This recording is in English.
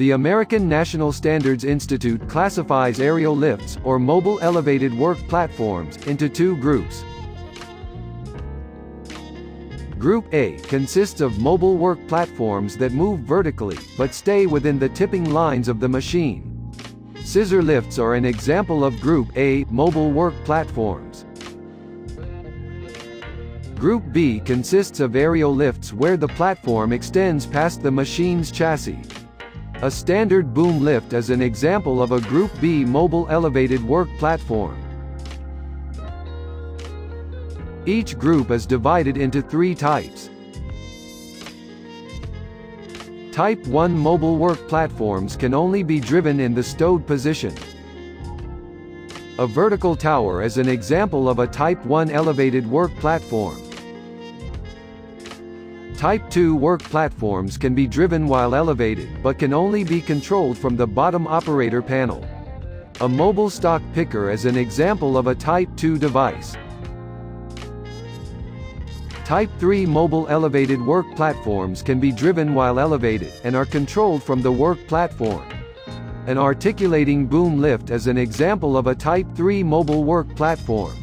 The American National Standards Institute classifies aerial lifts, or mobile elevated work platforms, into two groups. Group A consists of mobile work platforms that move vertically, but stay within the tipping lines of the machine. Scissor lifts are an example of Group A mobile work platforms. Group B consists of aerial lifts where the platform extends past the machine's chassis. A standard boom lift is an example of a Group B mobile elevated work platform. Each group is divided into three types. Type 1 mobile work platforms can only be driven in the stowed position. A vertical tower is an example of a Type 1 elevated work platform. Type 2 work platforms can be driven while elevated, but can only be controlled from the bottom operator panel. A mobile stock picker is an example of a Type 2 device. Type 3 mobile elevated work platforms can be driven while elevated, and are controlled from the work platform. An articulating boom lift is an example of a Type 3 mobile work platform.